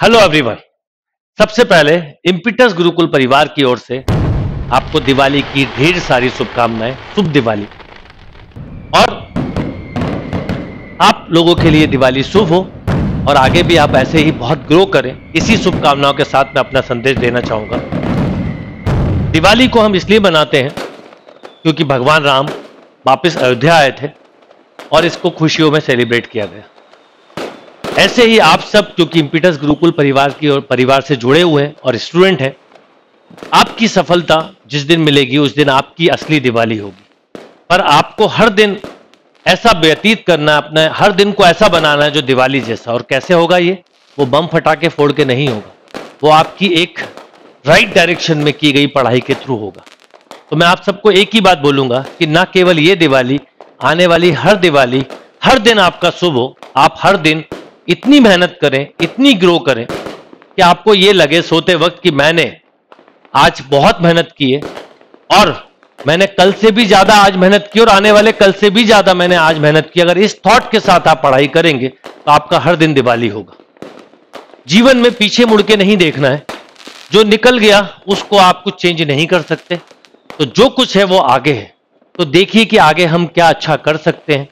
Hello everyone सबसे पहले impetus Gurukul परिवार की ओर से आपको दिवाली की ढेर सारी शुभकामनाएँ, शुभ दिवाली। और आप लोगों के लिए दिवाली शुभ हो और आगे भी आप ऐसे ही बहुत ग्रो करें, इसी शुभकामनाओं के साथ मैं अपना संदेश देना चाहूँगा। दिवाली को हम इसलिए मनाते हैं क्योंकि भगवान राम वापस अयोध्या आए थे और इसको खुशियों में सेलिब्रेट किया गया। ऐसे ही आप सब, क्योंकि इम्पिटस गुरुकुल परिवार की और परिवार से जुड़े हुए हैं और स्टूडेंट हैं, आपकी सफलता जिस दिन मिलेगी, उस दिन आपकी असली दिवाली होगी। पर आपको हर दिन ऐसा व्यतीत करना है अपने, हर दिन को ऐसा बनाना है जो दिवाली जैसा। और कैसे होगा ये? वो बम फटाके फोड़ के नहीं होगा। वो आपकी एक राइट डायरेक्शन में की गई पढ़ाई के थ्रू होगा। तो मैं आप सबको एक ही बात बोलूँगा कि ना केवल ये दिवाली, आने वाली हर दिवाली, हर दिन आपका शुभ हो। आप हर दिन इतनी मेहनत करें, इतनी ग्रो करें, कि आपको ये लगे सोते वक्त कि मैंने आज बहुत मेहनत की है और मैंने कल से भी ज़्यादा आज मेहनत की और आने वाले कल से भी ज़्यादा मैंने आज मेहनत की। अगर इस थॉट के साथ आप पढ़ाई करेंगे तो आपका हर दिन दिवाली होगा। जीवन में पीछे मुड़ के नहीं देखना है। जो निकल गया, उसको आप कुछ चेंज नहीं कर सकते। तो जो कुछ है, वो आगे है। तो देखिए कि आगे हम क्या अच्छा कर सकते हैं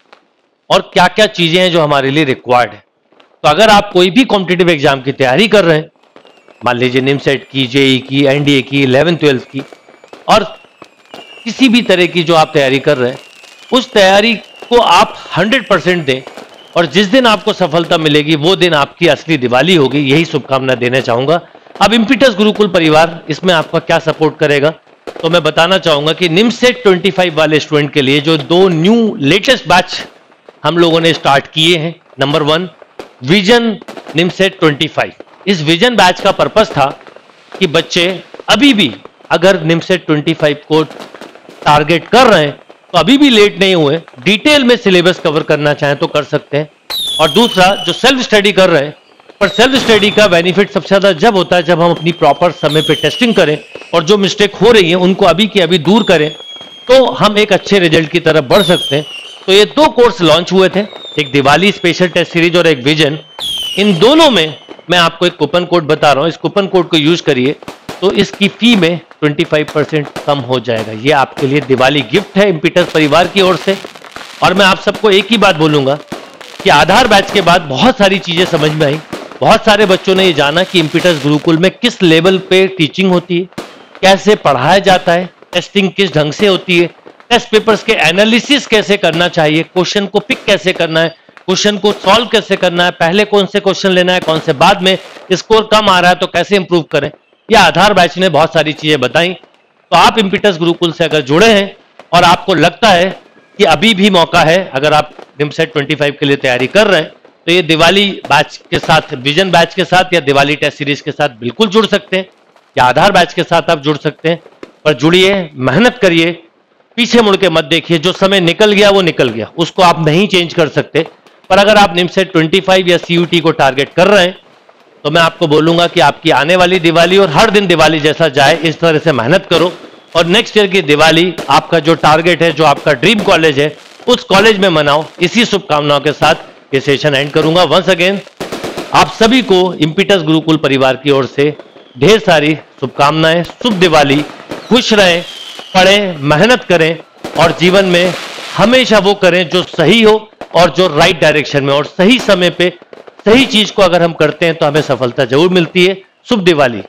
और क्या क्या चीज़ें हैं जो हमारे लिए रिक्वायर्ड है। तो अगर आप कोई भी कॉम्पिटेटिव एग्ज़ाम की तैयारी कर रहे हैं, मान लीजिए निम सेट की जेई की एनडीए की इलेवन ट्वेल्थ की, और किसी भी तरह की जो आप तैयारी कर रहे हैं, उस तैयारी को आप 100 परसेंट दें और जिस दिन आपको सफलता मिलेगी, वो दिन आपकी असली दिवाली होगी। यही शुभकामना देना चाहूँगा। अब इम्पिटस गुरुकुल परिवार, इसमें आपका क्या सपोर्ट करेगा? तो मैं बताना चाहूँगा कि निमसेट 25 वाले स्टूडेंट के लिए जो दो न्यू लेटेस्ट बैच हम लोगों ने स्टार्ट किए हैं नंबर वन विजन निमसेट 25 इस विजन बैच का पर्पस था कि बच्चे अभी भी अगर निमसेट 25 को टारगेट कर रहे हैं तो अभी भी लेट नहीं हुए, डिटेल में सिलेबस कवर करना चाहें तो कर सकते हैं। और दूसरा, जो सेल्फ स्टडी कर रहे हैं, पर सेल्फ स्टडी का बेनिफिट सबसे ज़्यादा जब होता है जब हम अपनी प्रॉपर समय पे टेस्टिंग करें और जो मिस्टेक हो रही है, उनको अभी की अभी दूर करें तो हम एक अच्छे रिज़ल्ट की तरफ़ बढ़ सकते हैं। तो ये दो कोर्स लॉन्च हुए थे एक दिवाली स्पेशल टेस्ट सीरीज़ और एक विजन इन दोनों में मैं आपको एक कूपन कोड बता रहा हूँ। इस कूपन कोड को यूज़ करिए तो इसकी फ़ी में 25 परसेंट कम हो जाएगा। ये आपके लिए दिवाली गिफ्ट है इम्पिटस परिवार की ओर से। और मैं आप सबको एक ही बात बोलूँगा कि आधार बैच के बाद बहुत सारी चीज़ें समझ में आई। बहुत सारे बच्चों ने ये जाना कि इम्पिटस गुरुकुल में किस लेवल पे टीचिंग होती है, कैसे पढ़ाया जाता है टेस्टिंग किस ढंग से होती है टेस्ट पेपर्स के एनालिसिस कैसे करना चाहिए? क्वेश्चन को पिक कैसे करना है? क्वेश्चन को सॉल्व कैसे करना है? पहले कौन से क्वेश्चन लेना है, कौन से बाद में? स्कोर कम आ रहा है तो कैसे इंप्रूव करें? यह आधार बैच ने बहुत सारी चीज़ें बताई। तो आप इम्पिटस गुरुकुल से अगर जुड़े हैं और आपको लगता है कि अभी भी मौका है, अगर आप निमसेट 25 के लिए तैयारी कर रहे हैं तो ये दिवाली बैच के साथ विजन बैच के साथ या दिवाली टेस्ट सीरीज़ के साथ बिल्कुल जुड़ सकते हैं। या आधार बैच के साथ आप जुड़ सकते हैं। पर जुड़िए, मेहनत करिए पीछे मुड़ के मत देखिए, जो समय निकल गया, वो निकल गया। उसको आप नहीं चेंज कर सकते। पर अगर आप निमसेट 25 या सीयूटी को टारगेट कर रहे हैं तो मैं आपको बोलूँगा कि आपकी आने वाली दिवाली और हर दिन दिवाली जैसा जाए, इस तरह से मेहनत करो। और नेक्स्ट ईयर की दिवाली आपका जो टारगेट है, जो आपका ड्रीम कॉलेज है, उस कॉलेज में मनाओ। इसी शुभकामनाओं के साथ ये सेशन एंड करूँगा। वंस अगेन आप सभी को इम्पिटस गुरुकुल परिवार की ओर से ढेर सारी शुभकामनाएँ, शुभ दिवाली, खुश रहें। पढ़ें, मेहनत करें और जीवन में हमेशा वो करें जो सही हो और जो राइट डायरेक्शन में और सही समय पे सही चीज़ को अगर हम करते हैं तो हमें सफलता ज़रूर मिलती है। शुभ दिवाली।